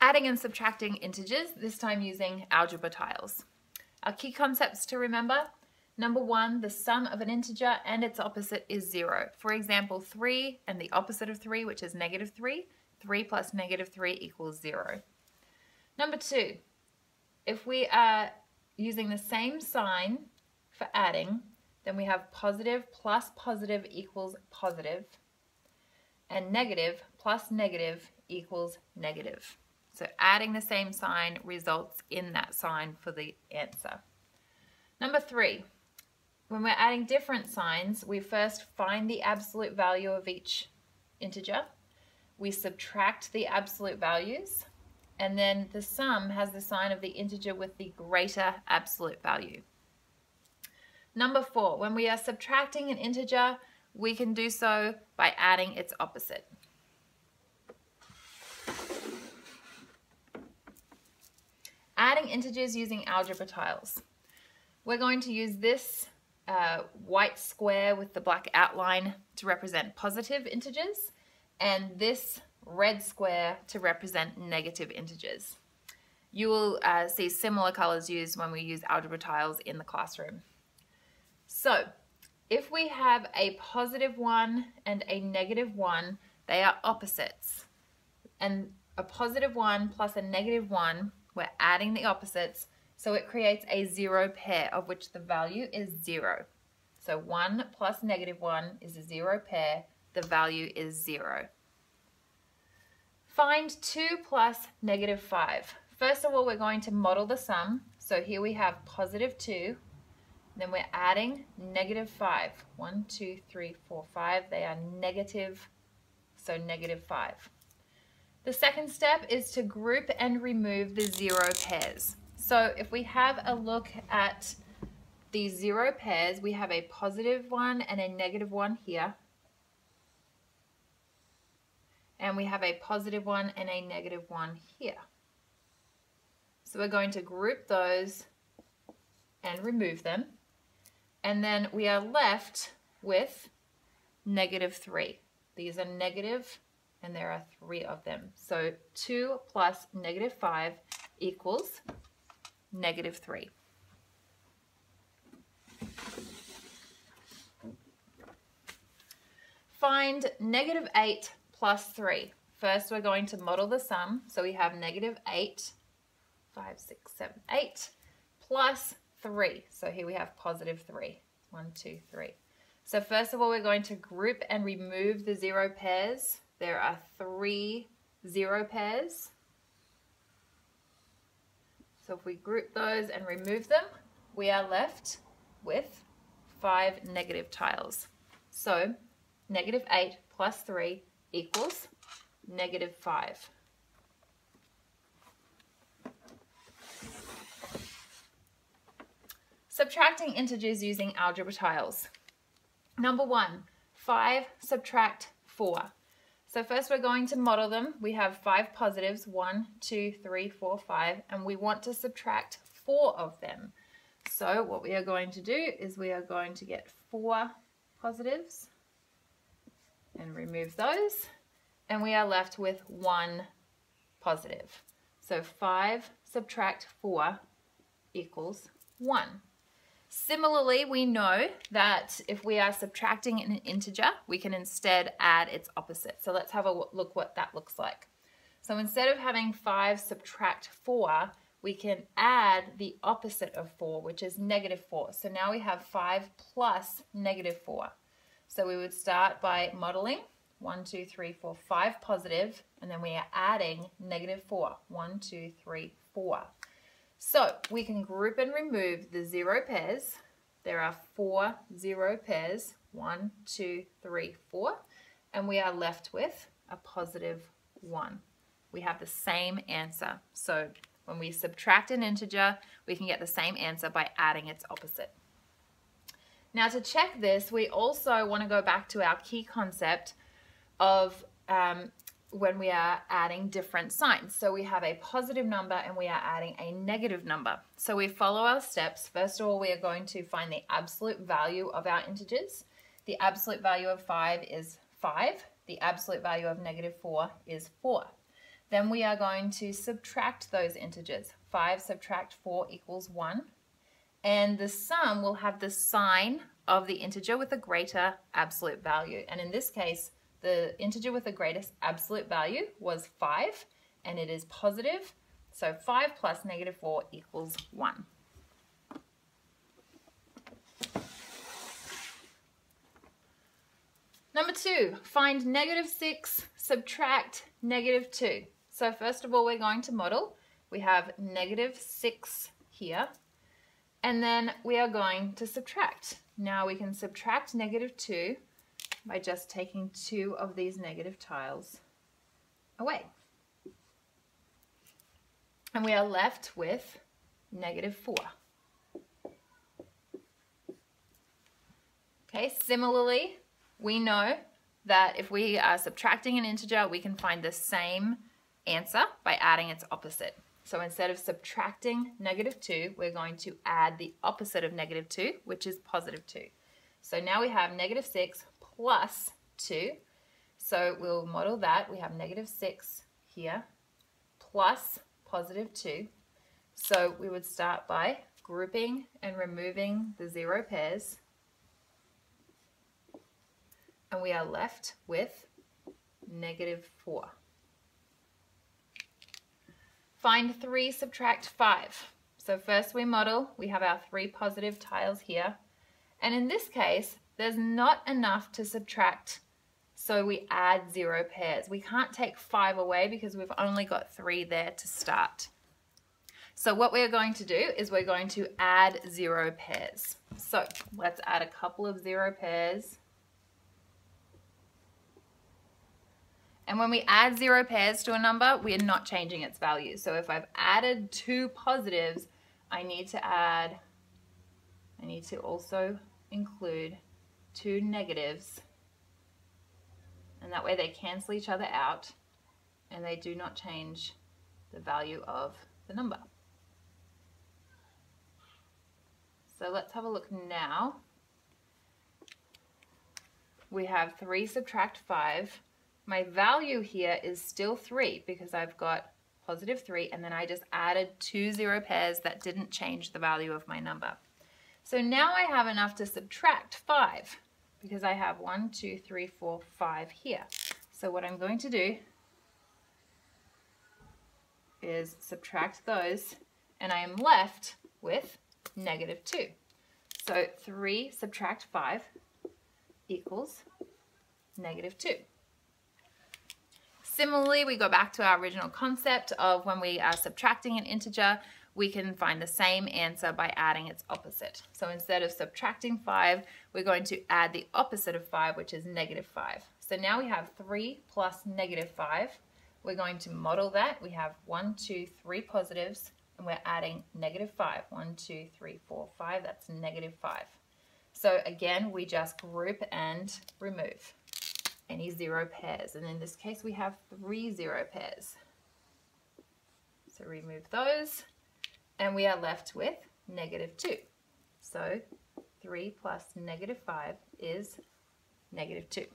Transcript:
Adding and subtracting integers, this time using algebra tiles. Our key concepts to remember, number one, the sum of an integer and its opposite is zero. For example, three and the opposite of three, which is negative three, three plus negative three equals zero. Number two, if we are using the same sign for adding, then we have positive plus positive equals positive, and negative plus negative equals negative. So adding the same sign results in that sign for the answer. Number three, when we're adding different signs, we first find the absolute value of each integer. We subtract the absolute values, and then the sum has the sign of the integer with the greater absolute value. Number four, when we are subtracting an integer, we can do so by adding its opposite. Adding integers using algebra tiles. We're going to use this uh, white square with the black outline to represent positive integers and this red square to represent negative integers. You will uh, see similar colors used when we use algebra tiles in the classroom. So if we have a positive 1 and a negative 1, they are opposites. And a positive 1 plus a negative 1 we're adding the opposites, so it creates a zero pair of which the value is zero. So 1 plus negative 1 is a zero pair, the value is zero. Find 2 plus negative 5. First of all, we're going to model the sum. So here we have positive 2, then we're adding negative 5. 1, 2, 3, 4, 5. They are negative, so negative 5. The second step is to group and remove the zero pairs. So if we have a look at the zero pairs, we have a positive one and a negative one here. And we have a positive one and a negative one here. So we're going to group those and remove them. And then we are left with negative 3. These are negative and there are three of them. So 2 plus negative 5 equals negative 3. Find negative 8 plus 3. First, we're going to model the sum. So we have negative 8, 5, 6, 7, 8, plus 3. So here we have positive 3. 1, 2, 3. So first of all, we're going to group and remove the zero pairs there are three zero pairs. So if we group those and remove them, we are left with five negative tiles. So negative 8 plus 3 equals negative 5. Subtracting integers using algebra tiles. Number one, 5 subtract 4. So first we're going to model them. We have five positives, one, two, three, four, five, and we want to subtract four of them. So what we are going to do is we are going to get four positives and remove those, and we are left with one positive. So five subtract four equals one. Similarly, we know that if we are subtracting an integer, we can instead add its opposite. So let's have a look what that looks like. So instead of having 5 subtract 4, we can add the opposite of 4, which is negative 4. So now we have 5 plus negative 4. So we would start by modeling 1, 2, 3, 4, 5 positive, and then we are adding negative 4. 1, 2, 3, 4. So we can group and remove the zero pairs. There are four zero pairs, one, two, three, four, and we are left with a positive one. We have the same answer. So when we subtract an integer, we can get the same answer by adding its opposite. Now to check this, we also want to go back to our key concept of um, when we are adding different signs. So we have a positive number and we are adding a negative number. So we follow our steps. First of all, we are going to find the absolute value of our integers. The absolute value of 5 is 5. The absolute value of negative 4 is 4. Then we are going to subtract those integers. 5 subtract 4 equals 1. And the sum will have the sign of the integer with a greater absolute value. And in this case, the integer with the greatest absolute value was 5, and it is positive. So 5 plus negative 4 equals 1. Number two, find negative 6, subtract negative 2. So first of all, we're going to model. We have negative 6 here, and then we are going to subtract. Now we can subtract negative 2 by just taking two of these negative tiles away. And we are left with negative 4. Okay, similarly, we know that if we are subtracting an integer, we can find the same answer by adding its opposite. So instead of subtracting negative 2, we're going to add the opposite of negative 2, which is positive 2. So now we have negative 6 plus 2. So we'll model that. We have negative 6 here plus positive 2. So we would start by grouping and removing the zero pairs and we are left with negative 4. Find 3, subtract 5. So first we model, we have our three positive tiles here. And in this case, there's not enough to subtract, so we add zero pairs. We can't take 5 away because we've only got 3 there to start. So what we're going to do is we're going to add zero pairs. So let's add a couple of zero pairs. And when we add zero pairs to a number, we are not changing its value. So if I've added two positives, I need to add, I need to also include two negatives. And that way they cancel each other out and they do not change the value of the number. So let's have a look now. We have 3 subtract 5 my value here is still 3 because I've got positive 3 and then I just added two zero pairs that didn't change the value of my number. So now I have enough to subtract 5 because I have 1, 2, 3, 4, 5 here. So what I'm going to do is subtract those and I am left with negative 2. So 3 subtract 5 equals negative 2. Similarly, we go back to our original concept of when we are subtracting an integer, we can find the same answer by adding its opposite. So instead of subtracting 5, we're going to add the opposite of 5, which is negative 5. So now we have 3 plus negative 5. We're going to model that. We have 1, 2, 3 positives, and we're adding negative 5. 1, 2, 3, 4, 5. That's negative 5. So again, we just group and remove any zero pairs. And in this case, we have three zero pairs. So remove those, and we are left with negative 2. So 3 plus negative 5 is negative 2.